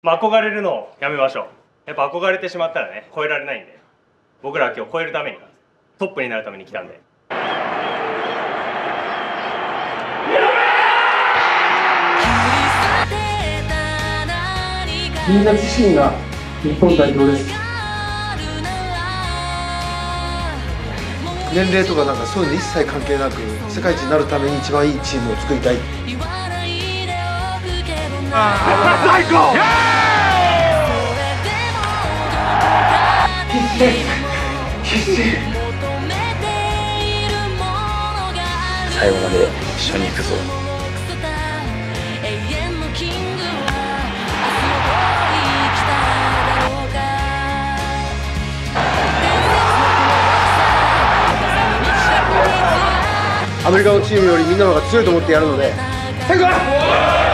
まあ、憧れるのをやめましょう。やっぱ憧れてしまったらね超えられないんで。僕らは今日超えるためにトップになるために来たんで。みんな自身が日本代表です。年齢とかなんかそういうの一切関係なく世界一になるために一番いいチームを作りたい。最高必死最後まで一緒に行くぞ。アメリカのチームよりみんなの方が強いと思ってやるので最高